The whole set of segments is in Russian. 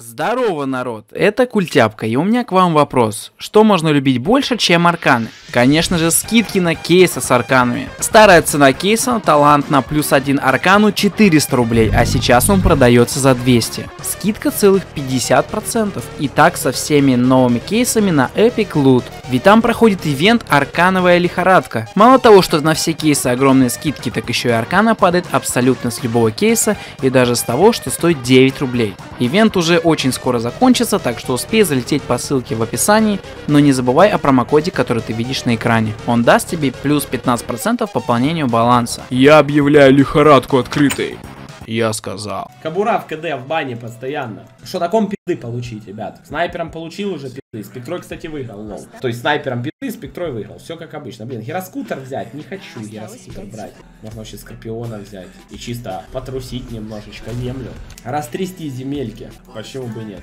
Здорово, народ! Это Культяпка, и у меня к вам вопрос. Что можно любить больше, чем арканы? Конечно же, скидки на кейсы с арканами. Старая цена кейса талант на плюс один аркану 400 рублей, а сейчас он продается за 200. Скидка целых 50%. И так со всеми новыми кейсами на Epic Loot. Ведь там проходит ивент Аркановая лихорадка. Мало того, что на все кейсы огромные скидки, так еще и аркана падает абсолютно с любого кейса и даже с того, что стоит 9 рублей. Ивент уже очень скоро закончится, так что успей залететь по ссылке в описании, но не забывай о промокоде, который ты видишь на экране. Он даст тебе плюс 15% пополнению баланса. Я объявляю лихорадку открытой. Я сказал. Кабура в КД в бане постоянно. Что таком пизды получить, ребят? Снайпером получил уже пизды. Спектрой, кстати, выиграл, лол. То есть снайпером пизды, спектрой выиграл. Все как обычно. Блин, гироскутер взять. Не хочу гироскутер брать. Можно вообще скорпиона взять. И чисто потрусить немножечко землю. Растрясти земельки. Почему бы нет?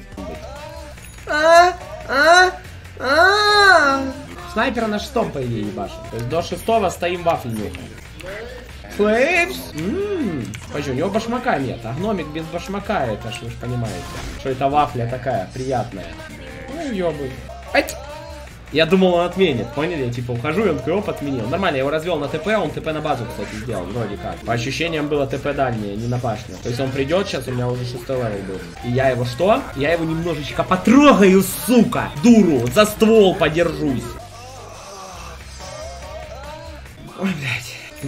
Снайпера на шестом, по идее, ебашим. То есть до шестого стоим вафли нюхаем. Флейвс? Ммм, у него башмака нет, а гномик без башмака, это ж вы же понимаете. Что это вафля такая, приятная. Ну, ёбы. Ать! Я думал, он отменит, поняли? Я типа ухожу, и он такой, оп, отменил. Нормально, я его развел на ТП, он ТП на базу, кстати, сделал, вроде как. По ощущениям было ТП дальнее, не на башню. То есть он придет, сейчас у меня уже шестой левел был. И я его что? Я его немножечко потрогаю, сука, дуру, за ствол подержусь.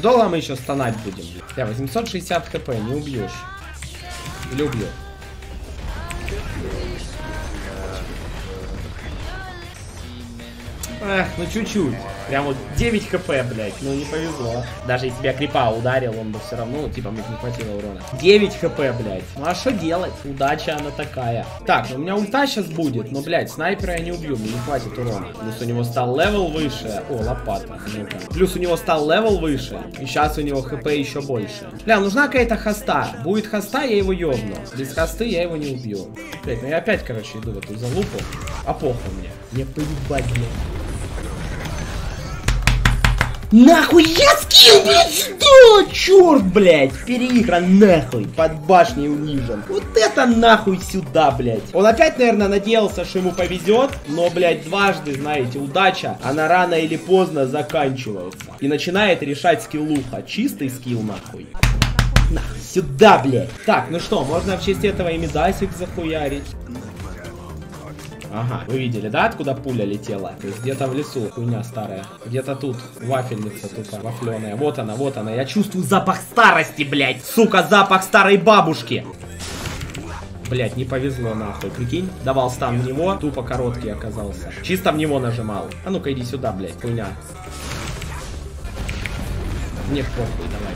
Долго мы еще стонать будем. Бля, 860 хп, не убьешь. Или Эх, ну чуть-чуть. Прям вот 9 хп, блядь. Ну не повезло. Даже если бы я крипа ударил, он бы все равно, ну, типа, мне не хватило урона. 9 хп, блядь. Ну а что делать? Удача она такая. Так, ну у меня ульта сейчас будет, но, блядь, снайпера я не убью, мне не хватит урона. Плюс у него стал левел выше. О, лопата. ну-ка. Плюс у него стал левел выше. И сейчас у него хп еще больше. Бля, нужна какая-то хоста. Будет хоста, я его ёбну. Без хосты я его не убью. Блядь, ну я опять, короче, иду в эту залупу. А похуй мне. Мне поебать, блядь. Нахуй я скилл, блядь, что? Черт, блядь, переигран нахуй, под башней унижен. Вот это нахуй сюда, блядь. Он опять, наверное, надеялся, что ему повезет, но, блядь, дважды, знаете, удача, она рано или поздно заканчивается. И начинает решать скиллуха. Чистый скилл, нахуй. Нахуй, сюда, блядь. Так, ну что, можно в честь этого и медасик захуярить. Ага, вы видели, да, откуда пуля летела? Где-то в лесу, хуйня старая. Где-то тут вафельница тупо, вафленая. Вот она, вот она. Я чувствую запах старости, блядь. Сука, запах старой бабушки. Блять, не повезло нахуй, прикинь. Давал стан в него, тупо короткий оказался. Чисто в него нажимал. А ну-ка иди сюда, блядь, хуйня. Мне похуй, давай,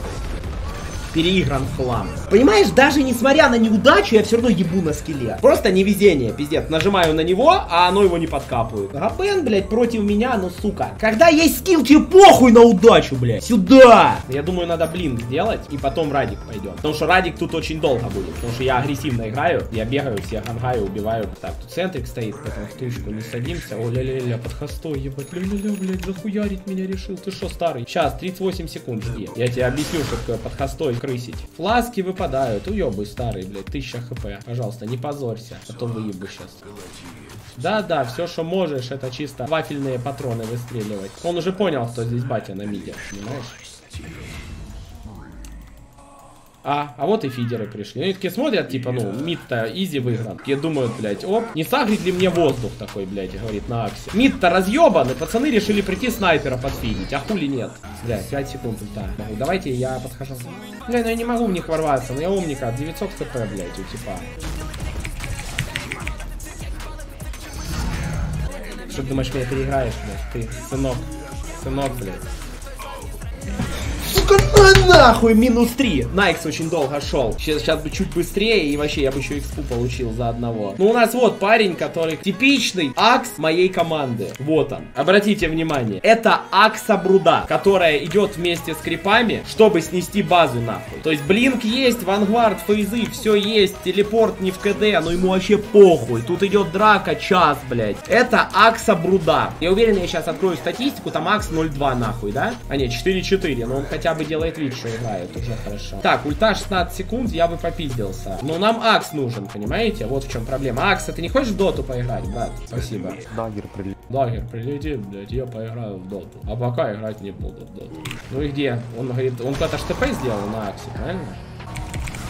переигран в хлам. Понимаешь, даже несмотря на неудачу, я все равно ебу на скеле. Просто невезение, пиздец. Нажимаю на него, а оно его не подкапывает. Габен, блядь, против меня, ну сука. Когда есть скилл, тебе похуй на удачу, блядь. Сюда! Я думаю, надо блин сделать, и потом Радик пойдет. Потому что Радик тут очень долго будет. Потому что я агрессивно играю, я бегаю, всех ангаю, убиваю. Так, тут центрик стоит, поэтому в тычку не садимся. О, ля-ля-ля, под хостой, ебать. Ля-ля-ля, блядь, захуярить меня решил. Ты что, старый? Сейчас, 38 секунд жди. Я тебе объясню, что такое под хостой крысить. Фласки выпадают. Уебы старый, блядь. 1000 хп. Пожалуйста, не позорься. А то выебу сейчас. Да-да, все, что можешь, это чисто вафельные патроны выстреливать. Он уже понял, кто здесь батя на миде, понимаешь? А, а вот и фидеры пришли. Они такие смотрят, типа, ну, мид-то изи выигран. Такие думают, блядь, оп, не сагрит ли мне воздух такой, блядь, говорит на аксе. Мид-то разъебаны, пацаны решили прийти снайпера подфидить, а хули нет. Блядь, 5 секунд ульта. Могу, давайте я подхожу. Бля, ну я не могу в них ворваться, но я умника, 900 хп, блядь, у типа. Что ты думаешь, меня переиграешь, блядь, ты, сынок, сынок, блядь. Сука, на нахуй, минус 3. Найкс очень долго шел. Сейчас, сейчас бы чуть быстрее, и вообще я бы еще экспу получил за одного. Ну, у нас вот парень, который типичный акс моей команды. Вот он. Обратите внимание. Это акса Бруда, которая идет вместе с крипами, чтобы снести базу нахуй. То есть блинк есть, вангвард, фейзы, все есть, телепорт не в КД, но ему вообще похуй. Тут идет драка, час, блядь. Это акса Бруда. Я уверен, я сейчас открою статистику, там акс 0.2 нахуй, да? А нет, 4.4, но он хотя бы бы делает вид, что играет, уже хорошо. Так, ульта 16 секунд, я бы попиздился. Но нам Акс нужен, понимаете? Вот в чем проблема. Акс, а ты не хочешь в доту поиграть, брат? Спасибо. Дагер прилетел. Дагер, прилети, блядь, я поиграю в доту. А пока играть не буду в доту. Ну и где? Он говорит, он куда-то ТП сделал на Аксе, правильно?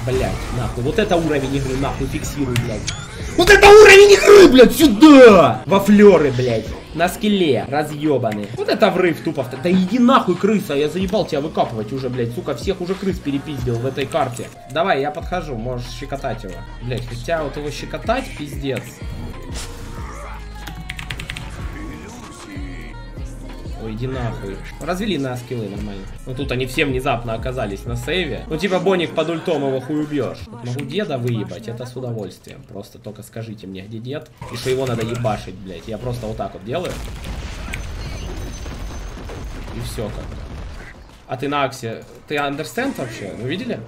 Блять, нахуй. Вот это уровень игры, нахуй, фиксируй, блядь. Вот это уровень игры, блядь, сюда! Во флеры, блядь. На скеле, разъебаны. Вот это врыв тупо. Да иди нахуй, крыса, я заебал тебя выкапывать уже, блядь. Сука, всех уже крыс перепиздил в этой карте. Давай, я подхожу, можешь щекотать его. Блядь, хотя вот его щекотать, пиздец. Ой, иди нахуй. Развели на скиллы нормально. Ну тут они все внезапно оказались на сейве. Ну типа Боник под ультом его хуй убьешь. Вот могу деда выебать, это с удовольствием. Просто только скажите мне, где дед. И что его надо ебашить, блядь. Я просто вот так вот делаю. И все как-то. А ты на Аксе, ты understand вообще? Вы видели?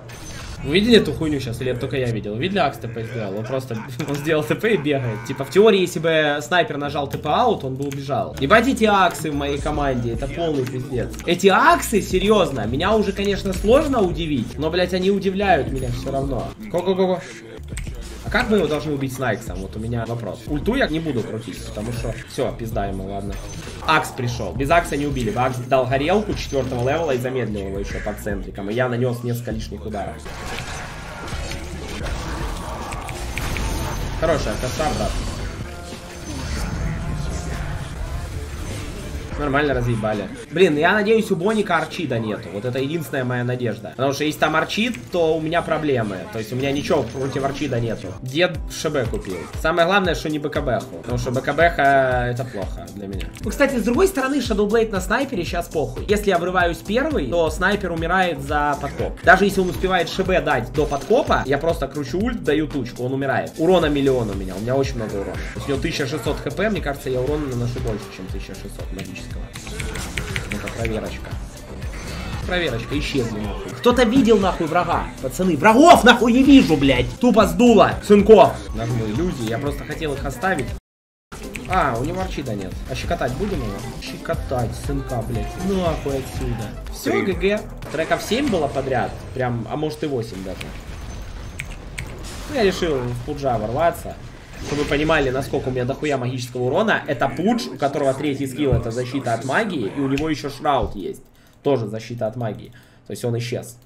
Вы видели эту хуйню сейчас, или это только я видел? Видели Акс ТП сделал? Он просто, он сделал ТП и бегает. Типа, в теории, если бы снайпер нажал ТП out, он бы убежал. Ебать эти Аксы в моей команде, это полный пиздец. Эти Аксы, серьезно, меня уже, конечно, сложно удивить, но, блядь, они удивляют меня все равно. Ко-ко-ко-ко. А как мы его должны убить с Найксом? Вот у меня вопрос. Ульту я не буду крутить, потому что... Все, пизда ему, ладно. Акс пришел. Без Акса не убили. Акс дал горелку четвертого левела и замедлил его еще под центриком. И я нанес несколько лишних ударов. Хорошая коса, брат. Нормально разъебали. Блин, я надеюсь, у Боника Арчида нету. Вот это единственная моя надежда. Потому что если там Арчид, то у меня проблемы. То есть у меня ничего против Арчида нету. Дед ШБ купил. Самое главное, что не БКБху. Потому что БКБХ это плохо для меня. Ну, кстати, с другой стороны, Shadowblade на снайпере сейчас похуй. Если я врываюсь первый, то снайпер умирает за подкоп. Даже если он успевает ШБ дать до подкопа, я просто кручу ульт, даю тучку, он умирает. Урона миллион у меня, у меня очень много урона. У него 1600 хп, мне кажется, я урона наношу больше, чем 1600 магического. Ну-ка, проверочка. Проверочка, исчезли нахуй. Кто-то видел нахуй врага, пацаны. Врагов нахуй не вижу, блядь. Тупо сдуло. Сынков. Нажму иллюзии, я просто хотел их оставить. А, у него арчида нет. А щекотать будем его? Щекотать, сынка, блядь. Нахуй отсюда. Все, ГГ. Треков 7 было подряд. Прям, а может и 8 даже. Ну, я решил в пуджа ворваться. Чтобы вы понимали, насколько у меня дохуя магического урона. Это пудж, у которого третий скилл это защита от магии. И у него еще шраут есть. Тоже защита от магии. То есть он исчез.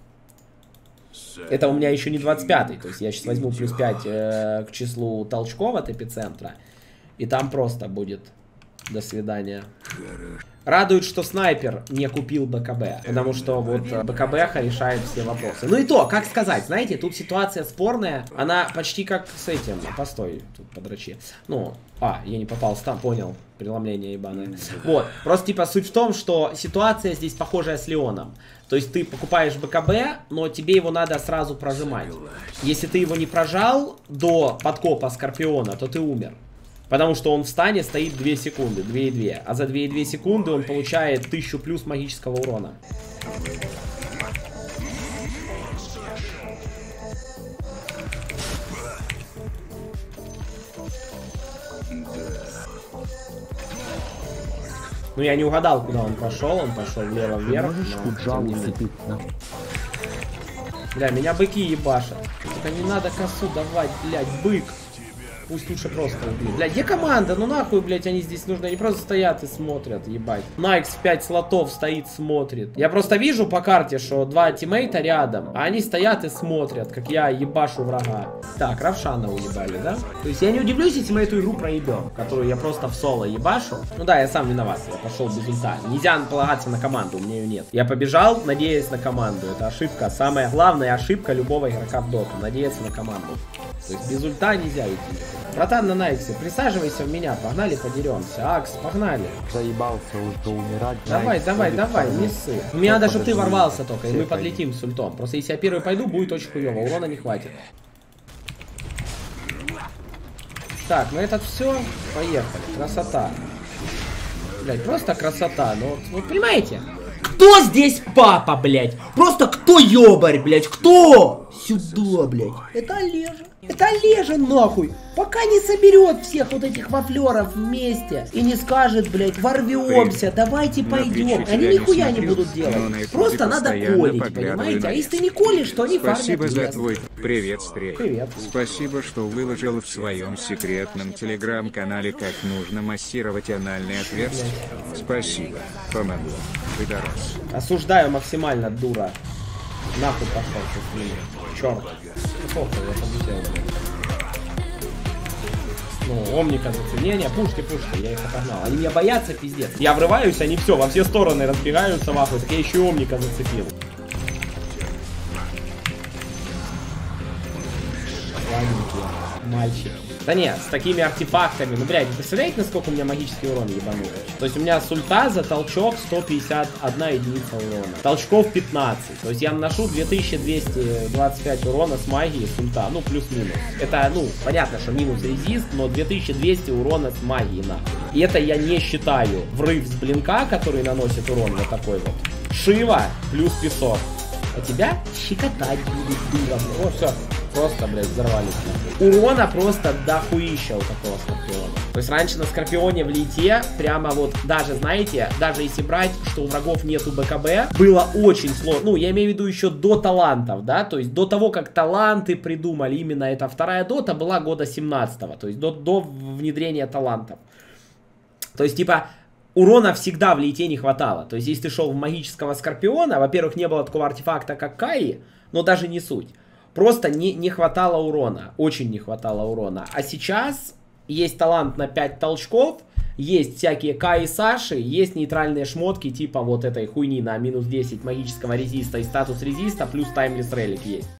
Это у меня еще не 25-й. То есть я сейчас возьму плюс 5 э, к числу толчков от эпицентра. И там просто будет. До свидания. Радует, что снайпер не купил БКБ, потому что вот БКБ решает все вопросы. Ну и то, как сказать, знаете, тут ситуация спорная, она почти как с этим, постой, тут подрачи. Ну, а, я не попал, там понял, преломление ебаное. Вот, просто типа суть в том, что ситуация здесь похожая с Леоном. То есть ты покупаешь БКБ, но тебе его надо сразу прожимать. Если ты его не прожал до подкопа Скорпиона, то ты умер. Потому что он в стане стоит 2 секунды, 2,2. А за 2,2 секунды он получает 1000 плюс магического урона. Ну я не угадал, куда он пошел. Он пошел влево вверх. Бля, меня быки ебашат. Только не надо косу давать, блядь, бык. Пусть лучше просто убьют. Блядь, где команда? Ну нахуй, блядь, они здесь нужны. Они просто стоят и смотрят, ебать. Найкс в 5 слотов стоит, смотрит. Я просто вижу по карте, что два тиммейта рядом, а они стоят и смотрят, как я ебашу врага. Так, Равшана уебали, да? То есть я не удивлюсь, если мы эту игру проебем, которую я просто в соло ебашу. Ну да, я сам виноват, я пошел без ульта. Нельзя полагаться на команду, у меня ее нет. Я побежал, надеясь на команду. Это ошибка, самая главная ошибка любого игрока в доту. Надеяться на команду. То есть без ульта нельзя идти. Братан на Найксе, присаживайся в меня, погнали подеремся. Акс, погнали. Заебался уже умирать. Давай, Найкс, давай, давай, не ссы. Мне надо, чтобы ты ворвался только, и мы подлетим с ультом. Просто если я первый пойду, будет очень хуево, урона не хватит. Так, ну это все. Поехали. Красота. Блять, просто красота. Ну вот, понимаете? Кто здесь папа, блядь? Просто кто ёбарь, блядь? Кто? Сюда, блядь. Это Олежа. Это Олежа, нахуй. Пока не соберет всех вот этих вафлеров вместе и не скажет, блядь, ворвемся, давайте На пойдем. Они нихуя не будут делать. на Ютубе Просто надо колить, понимаете? А если ты не колешь, то они Спасибо за твой привет, Стрей. Привет. Спасибо, что выложил в своем секретном телеграм-канале, как нужно массировать анальные отверстия. Спасибо. Помогло. Пидорас. Осуждаю максимально, дура. Нахуй пошел с ними. Черт. Похуй, я победил, блядь. Ну, омника заценения, пушки, пушки, я их отогнал. Они меня боятся, пиздец. Я врываюсь, они все, во все стороны разбегаются в ахуй, так я еще и омника зацепил. Мальчики. Да нет, с такими артефактами, ну, блядь, вы представляете, насколько у меня магический урон ебанул? То есть у меня с ульта за толчок 151 единица урона. Толчков 15. То есть я наношу 2225 урона с магии с ульта. Ну, плюс-минус. Это, ну, понятно, что минус резист, но 2200 урона с магии, на. И это я не считаю врыв с блинка, который наносит урон вот такой вот. Шива плюс песок. А тебя щекотать будут дура. О, все. Просто, блядь, взорвались. Урона просто дохуища у такого скорпиона. То есть раньше на скорпионе в лите, прямо вот, даже, знаете, даже если брать, что у врагов нету БКБ, было очень сложно. Ну, я имею в виду еще до талантов, да, то есть до того, как таланты придумали, именно эта вторая дота была года 17 то есть до, до внедрения талантов. То есть, типа, урона всегда в лейте не хватало. То есть, если ты шел в магического скорпиона, во-первых, не было такого артефакта, как Каи, но даже не суть. Просто не, не хватало урона. Очень не хватало урона. А сейчас есть талант на 5 толчков, есть всякие Каи Саши, есть нейтральные шмотки типа вот этой хуйни на минус 10 магического резиста и статус резиста, плюс таймлес релик есть.